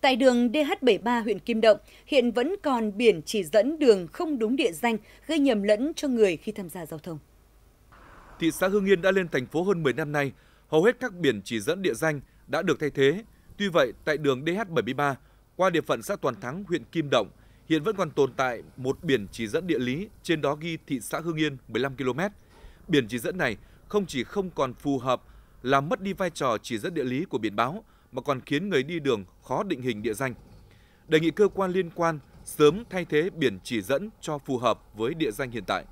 Tại đường DH73 huyện Kim Động, hiện vẫn còn biển chỉ dẫn đường không đúng địa danh, gây nhầm lẫn cho người khi tham gia giao thông. Thị xã Hưng Yên đã lên thành phố hơn 10 năm nay, hầu hết các biển chỉ dẫn địa danh đã được thay thế. Tuy vậy, tại đường DH73, qua địa phận xã Toàn Thắng, huyện Kim Động, hiện vẫn còn tồn tại một biển chỉ dẫn địa lý, trên đó ghi thị xã Hưng Yên 15 km. Biển chỉ dẫn này không chỉ không còn phù hợp làm mất đi vai trò chỉ dẫn địa lý của biển báo mà còn khiến người đi đường khó định hình địa danh. Đề nghị cơ quan liên quan sớm thay thế biển chỉ dẫn cho phù hợp với địa danh hiện tại.